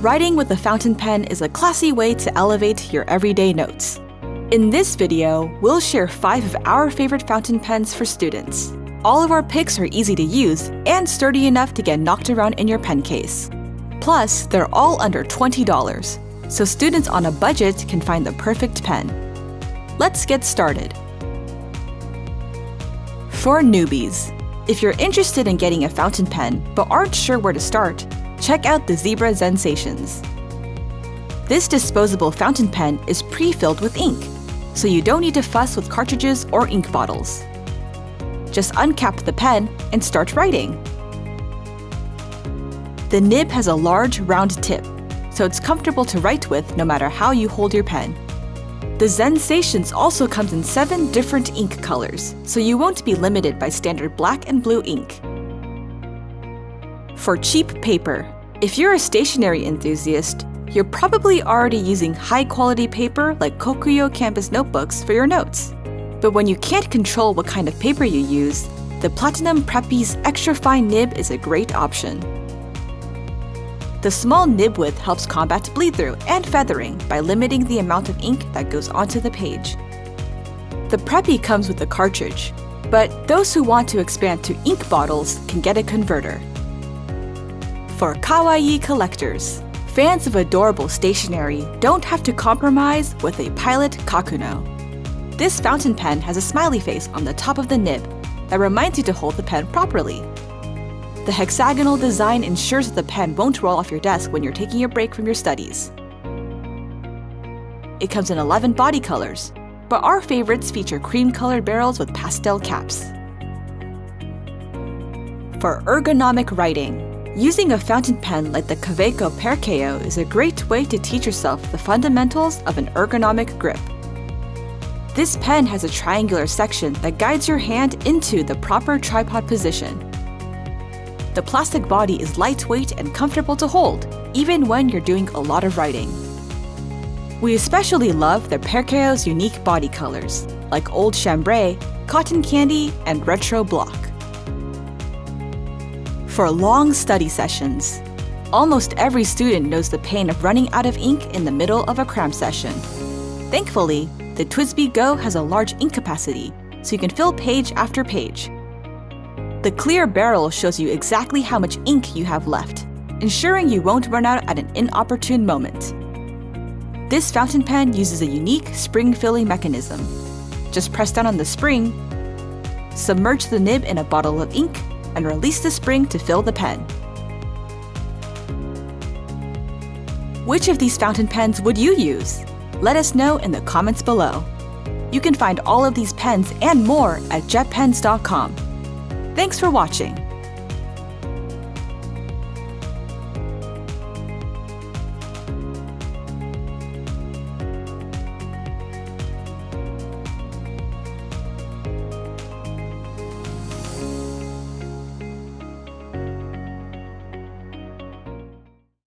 Writing with a fountain pen is a classy way to elevate your everyday notes. In this video, we'll share 5 of our favorite fountain pens for students. All of our picks are easy to use and sturdy enough to get knocked around in your pen case. Plus, they're all under $20, so students on a budget can find the perfect pen. Let's get started. For newbies, if you're interested in getting a fountain pen but aren't sure where to start, check out the Zebra Zensations. This disposable fountain pen is pre-filled with ink, so you don't need to fuss with cartridges or ink bottles. Just uncap the pen and start writing. The nib has a large, round tip, so it's comfortable to write with no matter how you hold your pen. The Zensations also comes in 7 different ink colors, so you won't be limited by standard black and blue ink. For cheap paper, if you're a stationery enthusiast, you're probably already using high-quality paper like Kokuyo Campus notebooks for your notes. But when you can't control what kind of paper you use, the Platinum Preppy's extra fine nib is a great option. The small nib width helps combat bleed-through and feathering by limiting the amount of ink that goes onto the page. The Preppy comes with a cartridge, but those who want to expand to ink bottles can get a converter. For kawaii collectors, fans of adorable stationery don't have to compromise with a Pilot Kakuno. This fountain pen has a smiley face on the top of the nib that reminds you to hold the pen properly the hexagonal design ensures that the pen won't roll off your desk when you're taking a break from your studies. It comes in 11 body colors, but our favorites feature cream-colored barrels with pastel caps. For ergonomic writing, using a fountain pen like the Kaweco Perkeo is a great way to teach yourself the fundamentals of an ergonomic grip. This pen has a triangular section that guides your hand into the proper tripod position the plastic body is lightweight and comfortable to hold, even when you're doing a lot of writing. We especially love the Perkeo's unique body colors, like Old Chambray, Cotton Candy, and Retro Block. For long study sessions, almost every student knows the pain of running out of ink in the middle of a cram session. Thankfully, the TWSBI Go has a large ink capacity, so you can fill page after page, the clear barrel shows you exactly how much ink you have left, ensuring you won't run out at an inopportune moment. This fountain pen uses a unique spring filling mechanism. Just press down on the spring, submerge the nib in a bottle of ink, and release the spring to fill the pen. Which of these fountain pens would you use? Let us know in the comments below. You can find all of these pens and more at jetpens.com. Thanks for watching.